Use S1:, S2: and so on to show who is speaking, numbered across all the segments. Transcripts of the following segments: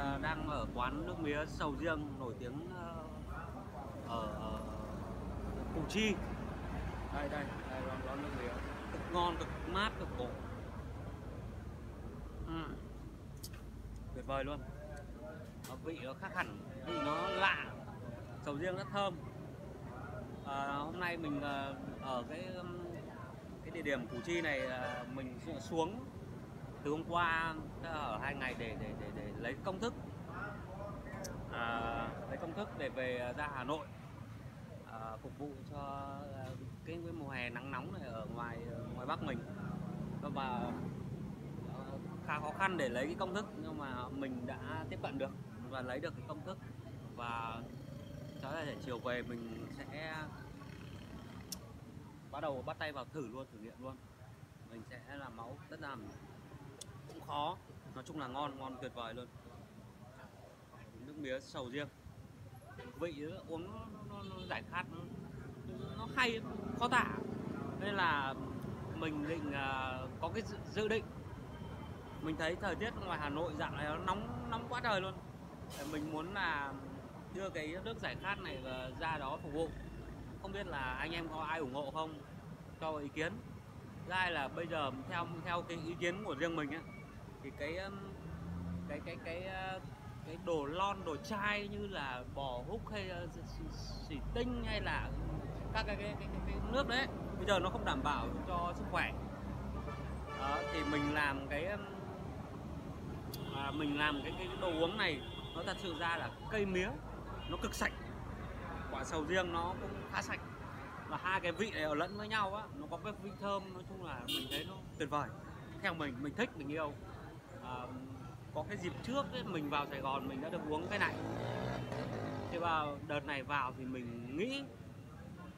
S1: ờ, đang ở quán nước mía sầu riêng nổi tiếng ờ, ở, ở Củ Chi. Đây đây, đây quán, quán nước mía cực ngon, cực mát, cực bổ. Ừm. Tuyệt vời luôn. Nó vị nó khác hẳn, vị nó lạ. Sầu riêng rất thơm. À, hôm nay mình ờ, ở cái cái địa điểm Củ Chi này ờ, mình xuống từ hôm qua là ở hai ngày để để để, để lấy công thức. À, lấy công thức để về ra Hà Nội. À, phục vụ cho cái, cái mùa hè nắng nóng này ở ngoài ngoài Bắc mình. Và khá khó khăn để lấy cái công thức nhưng mà mình đã tiếp cận được và lấy được cái công thức. Và cho là để chiều về mình sẽ bắt đầu bắt tay vào thử luôn thử nghiệm luôn. Mình sẽ làm máu rất là khó. Nói chung là ngon ngon tuyệt vời luôn. Nước mía sầu riêng. Vị nó uống nó, nó, nó giải khát nó, nó hay khó tả. Nên là mình định uh, có cái dự, dự định. Mình thấy thời tiết ngoài Hà Nội dạng này nó nóng nóng quá trời luôn. Mình muốn là đưa cái nước giải khát này ra đó phục vụ. Không biết là anh em có ai ủng hộ không? Cho ý kiến. Dai là bây giờ theo theo cái ý kiến của riêng mình ấy, thì um, cái cái cái cái cái đồ lon đồ chai như là bò húc hay uh, xỉ tinh hay là các cái cái, cái, cái, cái nước đấy. Bây giờ nó không đảm bảo cho sức khỏe. Đó, thì mình làm cái um, à, mình làm cái cái đồ uống này nó thật sự ra là cây mía nó cực sạch. Quả sầu riêng nó cũng khá sạch. Và hai cái vị này ở lẫn với nhau á nó có cái vị thơm nói chung là mình thấy nó tuyệt vời. Theo mình mình thích mình yêu à, có cái dịp trước ấy, mình vào Sài Gòn mình đã được uống cái này. Thế vào đợt này vào thì mình nghĩ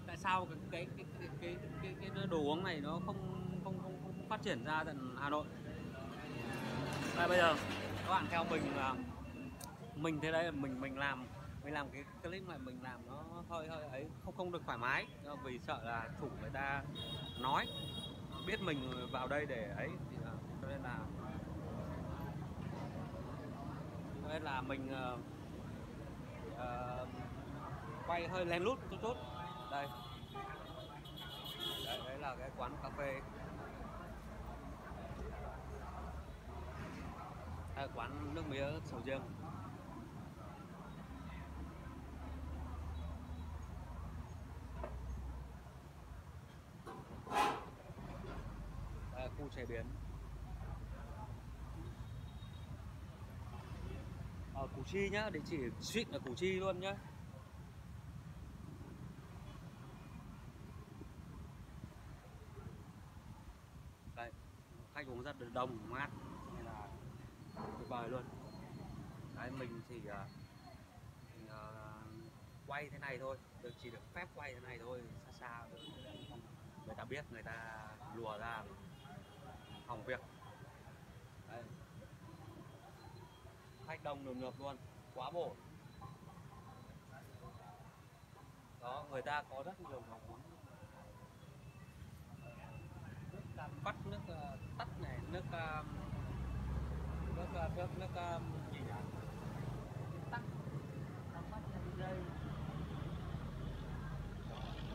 S1: tại sao cái cái cái cái cái, cái, cái, đồ uống này nó không không không, không phát triển ra tận Hà Nội? Và bây giờ các bạn theo mình là mình thế đây mình mình làm mình làm cái clip này mình làm nó hơi hơi ấy không không được thoải mái. Vì sợ là chủ người ta nói biết mình vào đây để ấy thì là, cho nên là cho nên là mình uh, uh, quay hơi lén lút chút chút. Đây. Đấy, đấy là cái quán cà phê. À, quán nước mía sầu riêng. Khu chế biến ở Củ Chi nhá địa chỉ xịn ở Củ Chi luôn nhá. Đây khách uống rất là đông mát nên là tuyệt vời luôn. Đấy mình thì uh, mình, uh, quay thế này thôi được chỉ được phép quay thế này thôi xa xa người ta biết người ta lùa ra hỏng việc. Đây khách đông nườm nượp luôn. Quá bổ. Đó người ta có rất nhiều món uống nước cam vắt nước uh, tắt này nước uh, nước nước nước uh, gì nhỉ? Tắt. Vắt đây.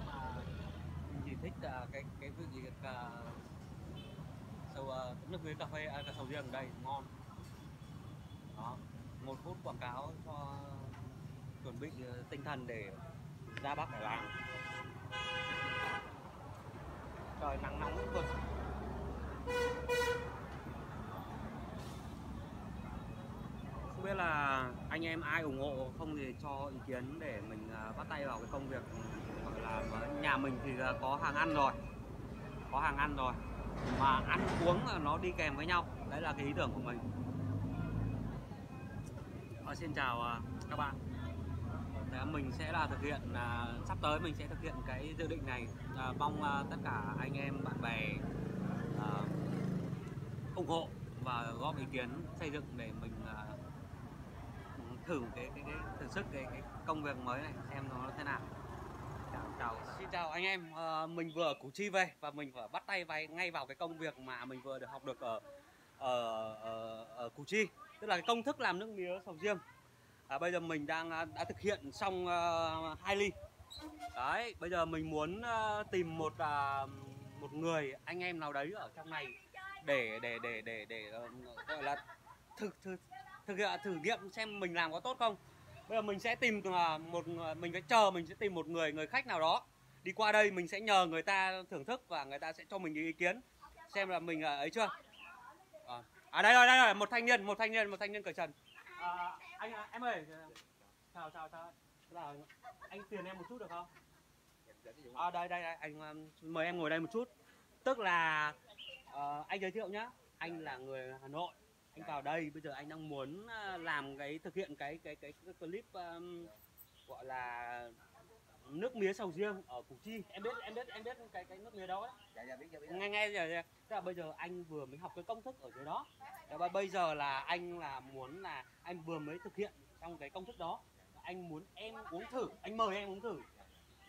S1: Mà mình chỉ thích uh, cái cái vị gì uh, sầu nước mía cà phê à, sầu riêng ở đây ngon đó, một phút quảng cáo cho chuẩn bị ờ, tinh thần để ra bắc để làm trời nắng nóng cực không biết là anh em ai ủng hộ, không thì cho ý kiến để mình ờ, bắt tay vào cái công việc, gọi là nhà mình thì có hàng ăn rồi. Có hàng ăn rồi. Mà ăn uống là nó đi kèm với nhau. Đấy là cái ý tưởng của mình và xin chào à, các bạn. Thế à, mình sẽ là thực hiện à, sắp tới mình sẽ thực hiện cái dự định này. À, mong à, tất cả anh em bạn bè à, ủng hộ và góp ý kiến xây dựng để mình à, thử cái cái, cái thử sức cái, cái công việc mới này xem nó thế nào. Chào, chào. Xin chào anh em. À, mình vừa Củ Chi về và mình phải bắt tay vay ngay vào cái công việc mà mình vừa được học được ở ở ở, ở Củ Chi tức là cái công thức làm nước mía sầu riêng. À, bây giờ mình đang à, đã thực hiện xong uh, ly. Đấy bây giờ mình muốn uh, tìm một uh, một người anh em nào đấy ở trong này để để để để để uh, gọi là thực thực thực hiện thử nghiệm xem mình làm có tốt không. Bây giờ mình sẽ tìm uh, một mình phải chờ mình sẽ tìm một người người khách nào đó. Đi qua đây mình sẽ nhờ người ta thưởng thức và người ta sẽ cho mình ý kiến. Xem là mình ấy chưa? À, à đây rồi đây rồi một thanh niên một thanh niên một thanh niên cởi trần. À, anh à, em ơi chào chào chào. Là anh tiền em một chút được không? À đây đây, đây anh um, mời em ngồi đây một chút. Tức là uh, anh giới thiệu nhá. Anh là người hà nội. Anh vào đây bây giờ anh đang muốn ờ, làm cái thực hiện cái cái cái, cái clip um, gọi là nước mía sầu riêng ở củ chi. Em biết em biết em biết cái cái nước mía đó đấy
S2: dạ dạ biết dạ biết.
S1: Nghe nghe giờ tức là bây giờ anh vừa mới học cái công thức ở dưới đó. Và bây giờ là anh là muốn là anh vừa mới thực hiện trong cái công thức đó. Anh muốn em uống thử anh mời em uống thử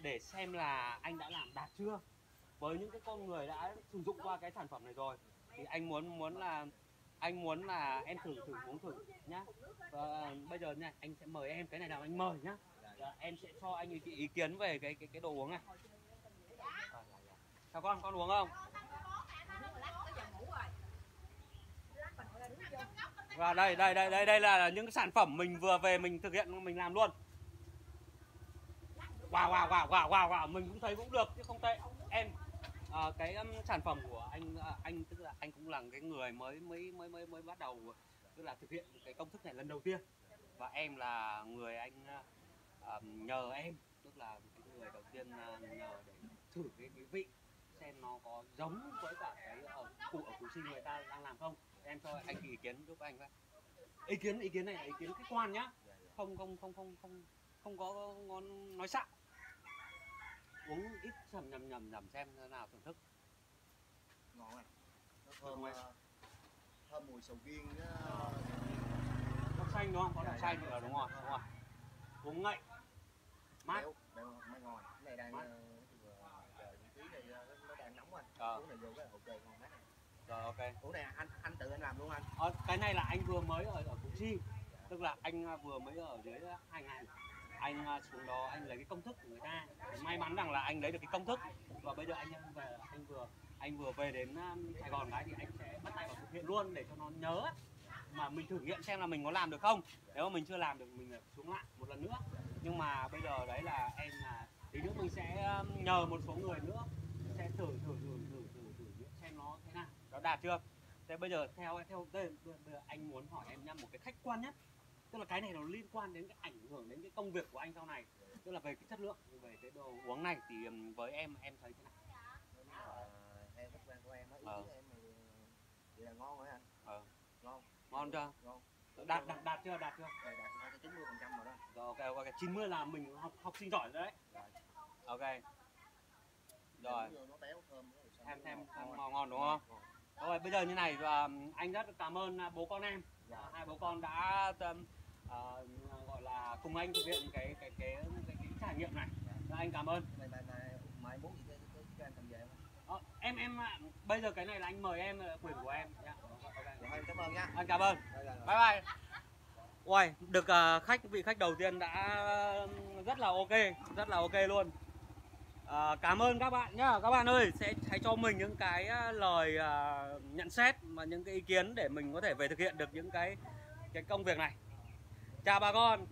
S1: để xem là anh đã làm đạt chưa. Với những cái con người đã sử dụng qua cái sản phẩm này rồi thì anh muốn muốn là anh muốn là em thử thử uống thử nhá. Và bây giờ này anh sẽ mời em cái này nào anh mời nhá Dạ, em sẽ cho anh ý, ý kiến về cái cái cái đồ uống này. Chào con, con uống không? Và đây đây đây đây đây là những sản phẩm mình vừa về mình thực hiện mình làm luôn. Wow wow wow wow wow wow mình cũng thấy cũng được chứ không tệ. Em à, cái um, sản phẩm của anh à, anh tức là anh cũng là cái người mới mới mới mới mới bắt đầu tức là thực hiện cái công thức này lần đầu tiên và em là người anh à, nhờ em tức là cái người đầu tiên uh, nhờ để thử cái cái vị xem nó có giống với cả cái ở cụ ở củ sinh người ta đang làm không. Em cho anh ý kiến giúp anh với. Ý kiến ý kiến này là ý kiến khách quan nhá. Không không không không không không có ngon nói xạo. Uống ít nhầm nhầm nhầm nhầm xem thế nào thưởng thức.
S2: Ngon này. Nó thơm uh, thơm mùi sầu riêng
S1: nó xanh đúng không? Có đậu xanh nữa đúng rồi đúng rồi uống ngậy mát.
S2: Béo mới ngon cái này đang
S1: Mát.
S2: giờ vị trí này uh, nó đang nóng anh
S1: Ờ.
S2: uống này vô cái ok ngon mát
S1: rồi ok.
S2: Uống này anh anh tự anh làm luôn anh.
S1: Ờ, cái này là anh vừa mới ở ở Củ Chi. Tức là anh à, vừa mới ở dưới hai ngàn anh xuống đó anh lấy cái công thức của người ta. May mắn rằng là anh lấy được cái công thức. Và bây giờ anh em về anh vừa anh vừa về đến Sài Gòn cái thì anh sẽ bắt tay vào thực hiện luôn để cho nó nhớ mà mình thử nghiệm xem là mình có làm được không. Nếu mà mình chưa làm được mình xuống lại một lần nữa nhưng mà bây giờ đấy là em là tí nữa mình sẽ um, nhờ một số người nữa sẽ thử thử thử thử thử thử xem nó thế nào. Nó đạt chưa? Thế bây giờ theo theo đây bây giờ anh muốn hỏi em nhá một cái khách quan nhất. Tức là cái này nó liên quan đến cái ảnh hưởng đến cái công việc của anh sau này. Tức là về cái chất lượng về cái đồ uống này thì ừm, với em em thấy thế nào?
S2: Ờ, theo khách quan của em á ý
S1: Ờ.
S2: em thì là ngon rồi anh.
S1: Ờ.
S2: ngon.
S1: Ngon chưa?
S2: Ngon
S1: đạt đạt đạt chưa đạt chưa?
S2: Đạt hai chín mươi phần trăm rồi đó.
S1: Rồi ok ok. 90 là mình học học sinh giỏi rồi đấy.
S2: Rồi.
S1: ok. Rồi.
S2: Nó
S1: thêm
S2: ngon.
S1: ngon đúng không?
S2: Ngon.
S1: rồi bây giờ như này và anh rất cảm ơn à, bố con em.
S2: Dạ.
S1: À, hai bố con đã um, à, gọi là cùng anh thực hiện cái cái cái cái, cái trải nghiệm này. Và anh cảm ơn.
S2: Này, này, này, mai muốn gì cái cái cái anh cầm về không?
S1: Ờ, em em ạ, bây giờ cái này là anh mời em là quyền của em. Nhá.
S2: Cảm ơn nha.
S1: Anh cảm ơn. Bye bye. Uầy, được à, khách vị khách đầu tiên đã rất là ok, rất là ok luôn. À, cảm ơn các bạn nhá. Các bạn ơi, sẽ hãy cho mình những cái à, lời à, nhận xét và những cái ý kiến để mình có thể về thực hiện được những cái cái công việc này. Chào bà con.